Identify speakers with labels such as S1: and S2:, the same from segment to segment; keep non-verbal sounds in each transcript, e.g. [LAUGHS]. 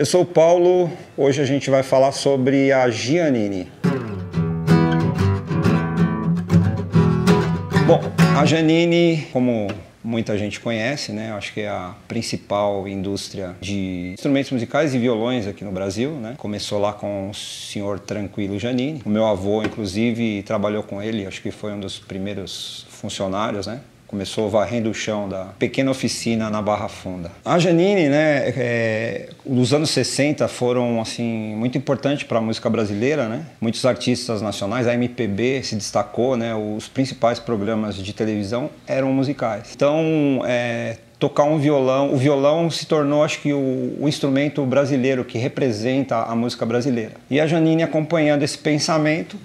S1: Eu sou o Paulo, hoje a gente vai falar sobre a Giannini. Bom, a Giannini, como muita gente conhece, né? Acho que é a principal indústria de instrumentos musicais e violões aqui no Brasil, né? Começou lá com o senhor Tranquilo Giannini. O meu avô, inclusive, trabalhou com ele, acho que foi um dos primeiros funcionários, né? Começou varrendo o chão da pequena oficina na Barra Funda. A Janine, né, é, os anos 60 foram assim muito importantes para a música brasileira, né? Muitos artistas nacionais, a MPB se destacou, né? Os principais programas de televisão eram musicais. Então, é, tocar um violão. O violão se tornou, acho que, o, o, instrumento brasileiro que representa a música brasileira. E a Janine, acompanhando esse pensamento,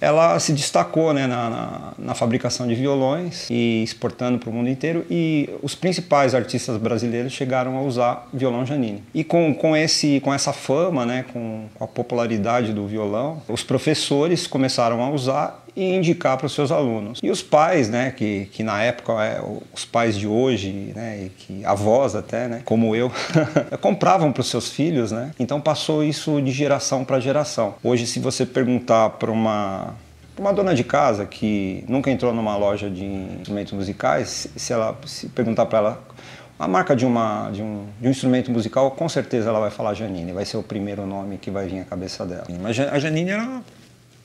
S1: ela se destacou né, na, na, na, fabricação de violões e exportando para o mundo inteiro e os principais artistas brasileiros chegaram a usar violão Janine. E com, com, esse, com essa fama, né, com a popularidade do violão, os professores começaram a usar e indicar para os seus alunos. E os pais, né, que, que na época, é, os pais de hoje, né, e que avós até, né, como eu, [LAUGHS] compravam para os seus filhos, né, então passou isso de geração para geração. Hoje, se você perguntar para uma uma dona de casa que nunca entrou numa loja de instrumentos musicais, se ela se perguntar para ela a marca de, uma, de, um, de um instrumento musical, com certeza ela vai falar Janine, vai ser o primeiro nome que vai vir à cabeça dela. Mas a Janine era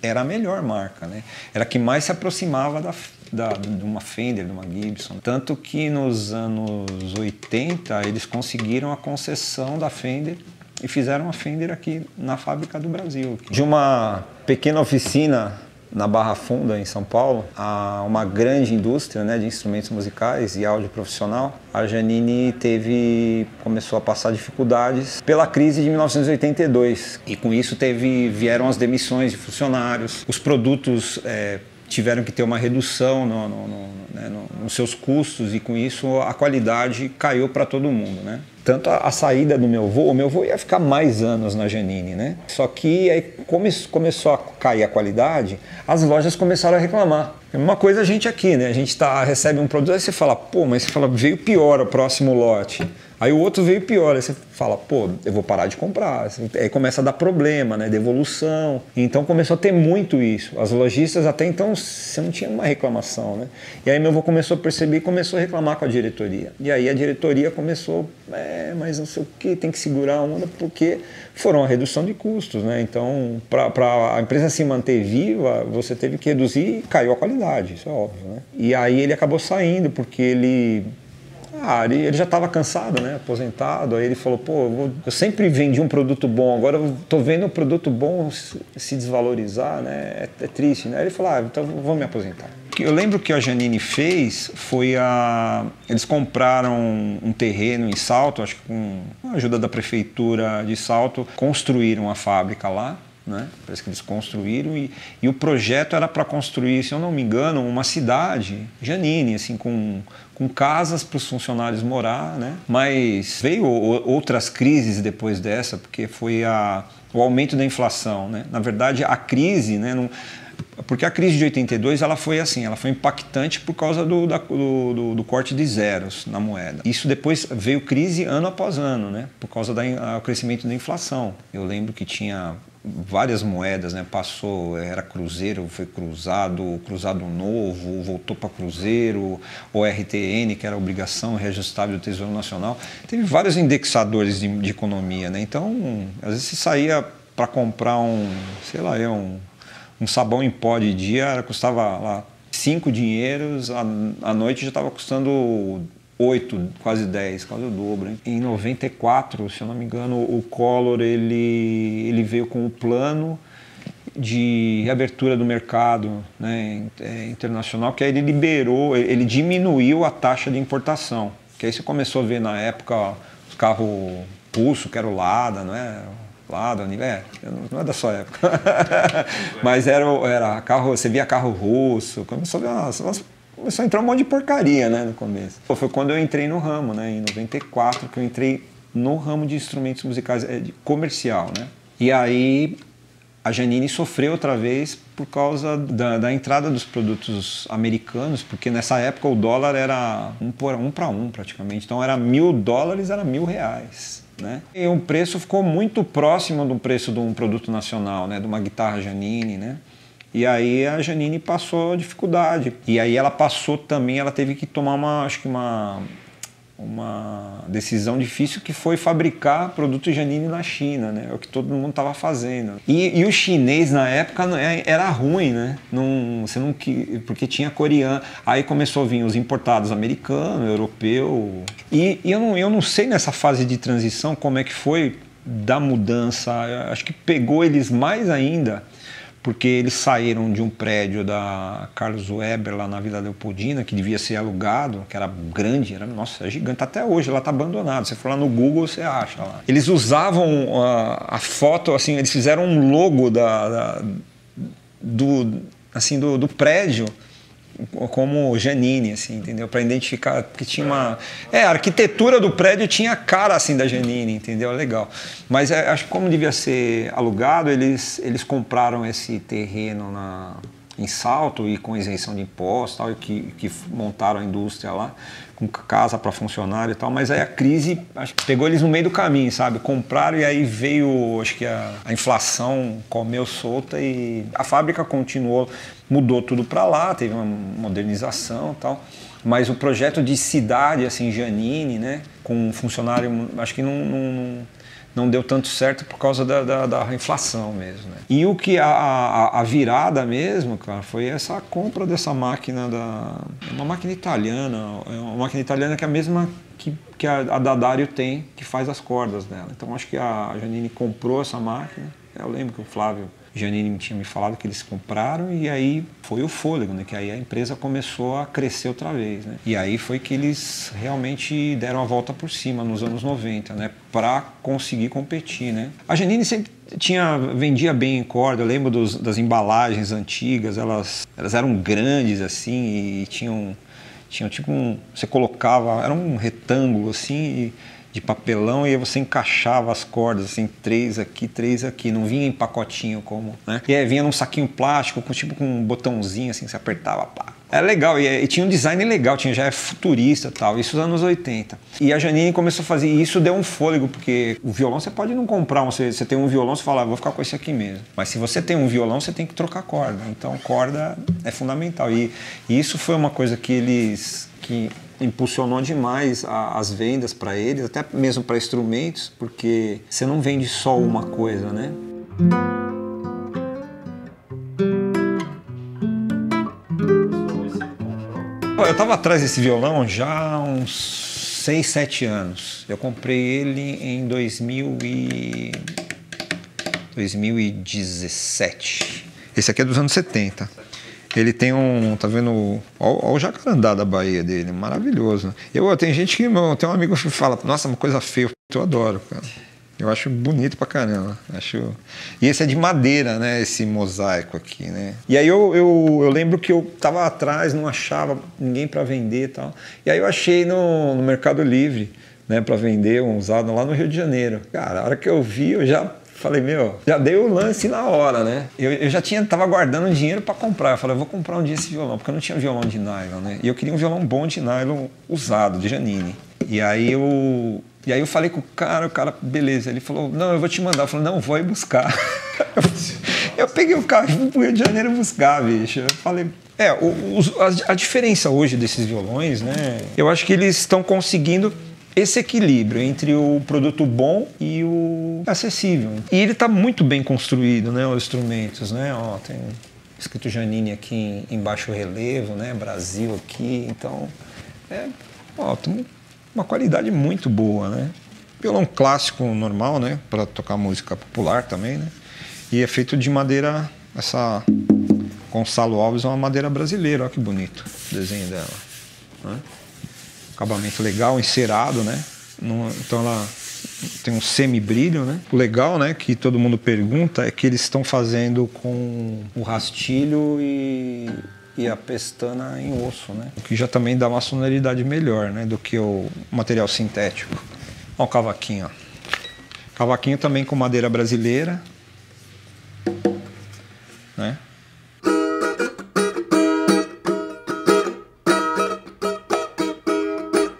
S1: era a melhor marca, né? Era a que mais se aproximava da, da, de uma Fender, de uma Gibson. Tanto que nos anos 80 eles conseguiram a concessão da Fender e fizeram a Fender aqui na fábrica do Brasil. De uma pequena oficina na Barra Funda, em São Paulo, a uma grande indústria né, de instrumentos musicais e áudio profissional, a Janine teve, começou a passar dificuldades pela crise de 1982 e com isso teve, vieram as demissões de funcionários, os produtos é, tiveram que ter uma redução no, no, no, né, nos seus custos e com isso a qualidade caiu para todo mundo, né? Tanto a, a, saída do meu avô, o meu avô ia ficar mais anos na Janine, né? Só que aí come, começou a cair a qualidade, as lojas começaram a reclamar. É uma coisa a gente aqui, né? A gente tá, recebe um produto, aí você fala, pô, mas você fala, veio pior o próximo lote. Aí o outro veio pior, aí você fala, pô, eu vou parar de comprar. Aí começa a dar problema, né? Devolução. Então começou a ter muito isso. As lojistas até então você não tinha uma reclamação, né? E aí meu avô começou a perceber e começou a reclamar com a diretoria. E aí a diretoria começou, é, mas não sei o que, tem que segurar a onda, porque foram a redução de custos, né? Então, para a empresa se manter viva, você teve que reduzir e caiu a qualidade, isso é óbvio, né? E aí ele acabou saindo, porque ele ah, ele, já estava cansado, né? Aposentado. Aí ele falou: pô, eu, vou, eu sempre vendi um produto bom, agora eu tô vendo um produto bom se desvalorizar, né? É, é triste, né? Aí ele falou: ah, então vou me aposentar. Eu lembro que a Janine fez foi a. Eles compraram um terreno em Salto, acho que com a ajuda da prefeitura de Salto, construíram a fábrica lá. Né? Parece que eles construíram e, e o projeto era para construir, se eu não me engano, uma cidade, Janine, assim, com, com casas para os funcionários morar, né? Mas veio outras crises depois dessa, porque foi a, o aumento da inflação, né? Na verdade, a crise, né? Não, porque a crise de 82 ela foi assim, ela foi impactante por causa do, da, do, do, corte de zeros na moeda. Isso depois veio crise ano após ano, né? Por causa do crescimento da inflação. Eu lembro que tinha várias moedas, né? Passou, era cruzeiro, foi cruzado, cruzado novo, voltou para cruzeiro, o RTN, que era obrigação reajustável do Tesouro Nacional. Teve vários indexadores de, de economia, né? Então, às vezes você saía para comprar um, sei lá, um, um sabão em pó de dia, custava lá cinco dinheiros, à noite já estava custando 8, quase 10, quase o dobro. Hein? Em 94, se eu não me engano, o Collor ele, ele veio com o plano de reabertura do mercado né, é, internacional, que aí ele liberou, ele diminuiu a taxa de importação. Que aí você começou a ver na época os carros pulso, que era o Lada, não é? Lada, é, não é da sua época. [LAUGHS] Mas era, era carro, você via carro russo, começou a ver umas, umas começou a entrar um monte de porcaria, né, no começo. Pô, foi quando eu entrei no ramo, né, em 94, que eu entrei no ramo de instrumentos musicais é, comercial, né. E aí a Janine sofreu outra vez por causa da, da, entrada dos produtos americanos, porque nessa época o dólar era um para um, um praticamente. Então era mil dólares, era mil reais. né? E o preço ficou muito próximo do preço de um produto nacional, né? De uma guitarra Janine, né? E aí a Janine passou dificuldade. E aí ela passou também, ela teve que tomar uma, acho que uma uma decisão difícil que foi fabricar produto Janine na China, né? É o que todo mundo estava fazendo. E, e, o chinês na época é, era ruim, né? Não, você não porque tinha coreano. Aí começou a vir os importados americano, europeu. E, e eu, não, eu não sei nessa fase de transição como é que foi da mudança. Acho que pegou eles mais ainda porque eles saíram de um prédio da Carlos Weber lá na Vila Leopoldina, que devia ser alugado, que era grande, era, nossa, é gigante, até hoje ela está abandonada. Você for lá no Google, você acha lá. Eles usavam a, a foto, assim, eles fizeram um logo da, da do, assim, do, do prédio como Janine, assim, entendeu? Para identificar, porque tinha uma... É, a arquitetura do prédio tinha cara, assim, da Janine, entendeu? Legal. Mas é, acho que como devia ser alugado, eles, eles compraram esse terreno na, em Salto e com isenção de impostos, tal, e que, que montaram a indústria lá com casa para funcionário e tal, mas aí a crise acho que pegou eles no meio do caminho, sabe? Compraram e aí veio, acho que a, a inflação comeu solta e a fábrica continuou, mudou tudo para lá, teve uma modernização e tal. Mas o projeto de cidade, assim, Janine, né, com um funcionário, acho que não, não não deu tanto certo por causa da, da, da inflação mesmo. Né? E o que a, a, a, virada mesmo, cara, foi essa compra dessa máquina da. É uma máquina italiana, é uma máquina italiana que é a mesma que, que a, a Dadário tem, que faz as cordas dela. Então acho que a Janine comprou essa máquina. Eu lembro que o Flávio Janine tinha me falado que eles compraram e aí foi o fôlego, né? Que aí a empresa começou a crescer outra vez, né? E aí foi que eles realmente deram a volta por cima nos anos 90, né? Para conseguir competir, né? A Janine sempre tinha vendia bem em corda. Eu lembro dos, das embalagens antigas, elas elas eram grandes assim e tinham tinham tipo um você colocava era um retângulo assim e de papelão e aí você encaixava as cordas, assim, três aqui, três aqui. Não vinha em pacotinho como, né? E aí vinha num saquinho plástico, com, tipo com um botãozinho, assim, você apertava, pá. É legal, e, e, tinha um design legal, tinha já é futurista tal, isso nos anos 80. E a Janine começou a fazer, e isso deu um fôlego, porque o violão você pode não comprar, você, você tem um violão, você fala, ah, vou ficar com esse aqui mesmo. Mas se você tem um violão, você tem que trocar corda. Então corda é fundamental. E, e isso foi uma coisa que eles que impulsionou demais a, as vendas para eles, até mesmo para instrumentos, porque você não vende só uma coisa, né? Eu estava atrás desse violão já há uns 6, 7 anos. Eu comprei ele em 2000 e... 2017. Esse aqui é dos anos 70. Ele tem um, tá vendo? Olha o jacarandá da Bahia dele, maravilhoso. Eu, tem gente que, tem um amigo que fala, nossa, uma coisa feia, eu adoro, cara. Eu acho bonito pra caramba. Acho... E esse é de madeira, né? Esse mosaico aqui, né? E aí eu, eu, eu lembro que eu tava atrás, não achava ninguém para vender e tal. E aí eu achei no, no Mercado Livre, né, para vender um usado lá no Rio de Janeiro. Cara, a hora que eu vi, eu já Falei, meu, já dei o lance na hora, né? Eu, eu já tinha, tava guardando dinheiro para comprar. Eu falei, eu vou comprar um dia esse violão, porque eu não tinha violão de nylon, né? E eu queria um violão bom de nylon usado, de Janine. E aí eu. E aí eu falei com o cara, o cara, beleza. Ele falou, não, eu vou te mandar. Eu falei, não, vou ir buscar. [LAUGHS] eu peguei o carro e fui pro Rio de Janeiro buscar, bicho. Eu falei, é, o, a, a diferença hoje desses violões, né? Eu acho que eles estão conseguindo esse equilíbrio entre o produto bom e o acessível. E ele está muito bem construído, né, os instrumentos, né? Ó, tem escrito Janine aqui em, baixo relevo, né? Brasil aqui, então é ó, uma qualidade muito boa, né? Violão clássico normal, né? Para tocar música popular também, né? E é feito de madeira, essa Gonçalo Alves é uma madeira brasileira, olha que bonito o desenho dela. Né? acabamento legal, encerado, né? Então ela tem um semi-brilho, né? O legal, né, que todo mundo pergunta é que eles estão fazendo com o rastilho e, e a pestana em osso, né? O que já também dá uma sonoridade melhor, né, do que o material sintético. Olha o cavaquinho, ó. Cavaquinho também com madeira brasileira, né?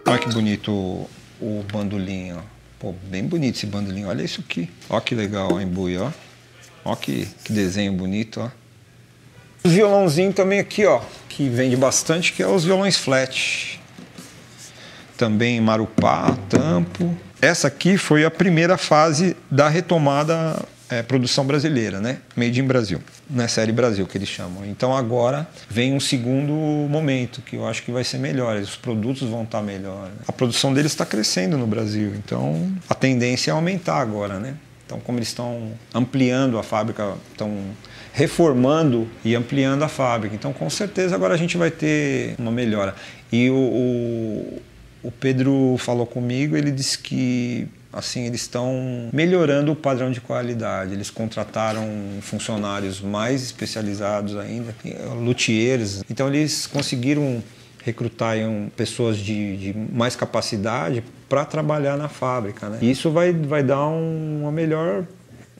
S1: Olha que bonito o, o ó. Pô, bem bonito. esse bandolim. Olha isso aqui. Ó que legal, ó, embuia, ó. Ó que, que desenho bonito, ó. O violãozinho também aqui, ó, que vende bastante, que é os violões flat. Também Marupá, Tampo. Essa aqui foi a primeira fase da retomada é, produção brasileira, né? Made in Brasil, na série Brasil que eles chamam. Então agora vem um segundo momento que eu acho que vai ser melhor. Os produtos vão estar melhor. A produção deles está crescendo no Brasil, então a tendência é aumentar agora, né? Então como eles estão ampliando a fábrica, estão reformando e ampliando a fábrica. Então com certeza agora a gente vai ter uma melhora. E o, o, o Pedro falou comigo, ele disse que assim eles estão melhorando o padrão de qualidade. Eles contrataram funcionários mais especializados ainda, luthiers. Então eles conseguiram recrutar um, pessoas de, de, mais capacidade para trabalhar na fábrica. Né? Isso vai, vai dar um, uma melhor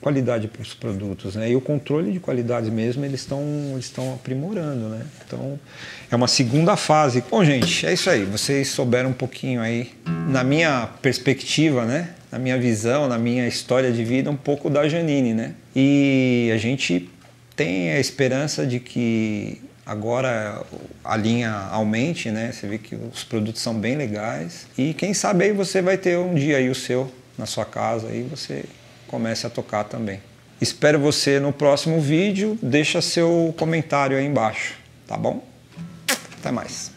S1: qualidade para os produtos, né? E o controle de qualidade mesmo eles estão eles estão aprimorando, né? Então é uma segunda fase. Bom, gente, é isso aí. Vocês souberam um pouquinho aí na minha perspectiva, né? Na minha visão, na minha história de vida, um pouco da Janine, né? E a gente tem a esperança de que agora a linha aumente, né? Você vê que os produtos são bem legais e quem sabe aí você vai ter um dia aí o seu na sua casa aí você comece a tocar também. Espero você no próximo vídeo. Deixa seu comentário aí embaixo, tá bom? Até mais.